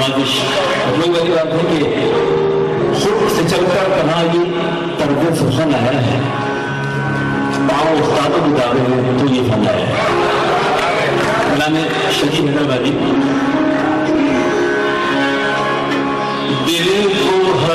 नवाजिश लोग अगर आप कि खुद से चलकर कहा ये तर्ज फन आया है। पाओ उस्तादों के दावे हैं तो ये फन आया है मैंने शकी हैदराबादी। दिल को हर